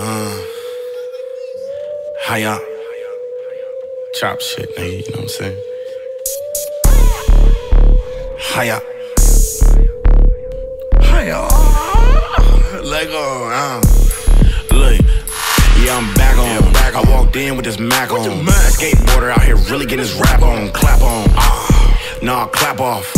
Uh, y'all Chop shit, nigga, you know what I'm saying? Hiya. Hiya. Lego, uh. Look. Yeah, I'm back on. Yeah, back I walked in with this Mac on. Mac? Skateboarder out here really getting his rap on. Clap on. Uh. Nah, clap off.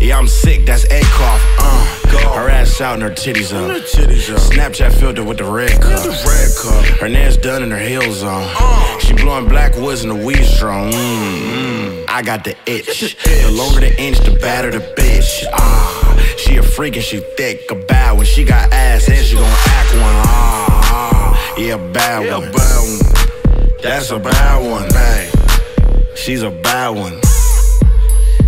Yeah, I'm sick, that's egg cough. Uh. Her ass out and her titties up. Her titties up. Snapchat filter with the red cup. Red cup. Her nails done and her heels on. Uh. She blowing black woods and the weed strong. Mm, mm. I got the itch. The longer the inch, the badder the bitch. Ah, she a freak and she thick. A bad when she got ass and she gon' act one. Ah, ah. yeah, bad yeah, one. Bad one. That's a bad one. Bang. She's a bad one.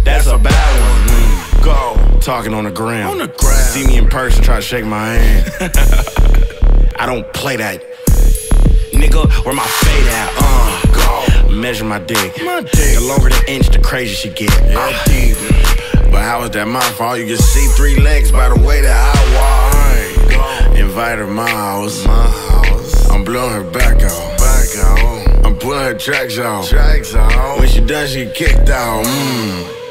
That's a bad one. Go talking on the ground. On the ground. See me in person, try to shake my hand. I don't play that. Nigga, where my fade at? Uh, go. Measure my dick. My dick. The longer the inch, the crazier she get. Yeah, deep. But how is that my fault? You can see three legs by the way that I walk. Invite her my house. My house. I'm blowing her back out. Back out. I'm pulling her tracks out. Tracks out. When she done, she kicked out. Mm.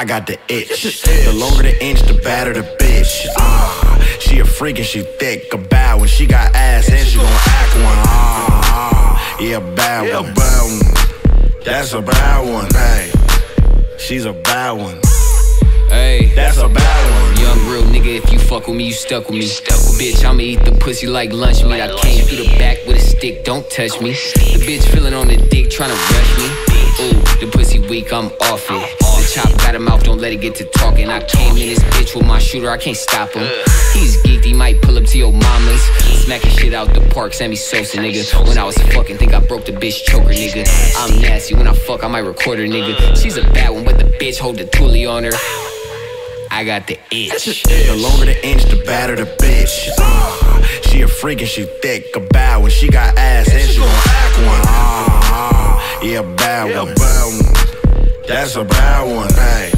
I got the itch. The longer the inch, the badder the bitch. Ah, she a freak and she thick. A bad when she got ass and she gon' act one. Ah, yeah, bad yeah, one. Bad one. That's a bad one. Hey, she's a bad one. Hey, that's a bad one. Young real nigga, if you fuck with me, you stuck with me. Stuck with Bitch, I'ma eat the pussy like lunch meat. I came through the back with a stick, don't touch me. The bitch feeling on the dick, tryna rush me. Ooh, the pussy weak, I'm off it. The Chop got a mouth, don't let it get to talking. I came in this bitch with my shooter, I can't stop him. He's geeked, he might pull up to your mama's. Smacking shit out the park, Sammy Sosa, nigga. When I was fucking, think I broke the bitch choker, nigga. I'm nasty, when I fuck, I might record her, nigga. She's a bad one, but the bitch hold the toolie on her. I got the itch. The longer the inch, the badder the bitch. Uh, she a freak and she thick, a bad one. She got ass and she gon' act one. Uh, uh, yeah, bad one. That's a bad one. Hey,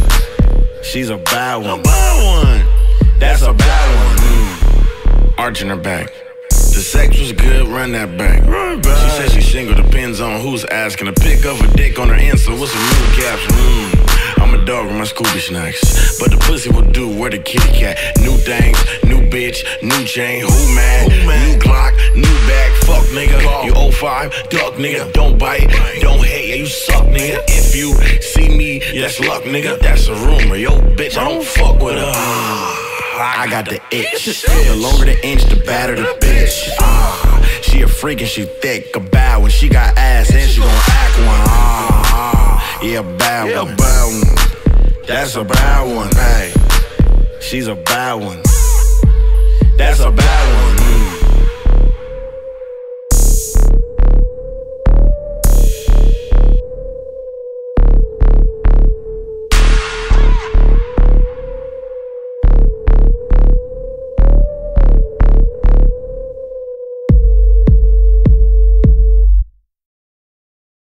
she's a bad one. A bad one. That's a bad one. Mm. Arching her back. The sex was good, run that back. Run back. She said she single, depends on who's asking. To pick up a dick on her answer, what's a new caption? Mm. I'm a dog with my Scooby snacks. But the pussy will do, where the kitty cat? New things, new bitch, new chain, who mad? Who mad? New Glock, new bag, fuck nigga. You 05, duck nigga, don't bite, don't hate, yeah, you suck nigga. If you see me, that's luck, nigga. That's a rumor. Yo, bitch, I don't fuck with her. I got the itch. The longer the inch, the badder the bitch. Uh, she a freak and she thick, a bad when she got ass and she gon' act one. Uh, yeah, bad one. Bad one. That's a bad one. Hey, she's a bad one. That's a bad one.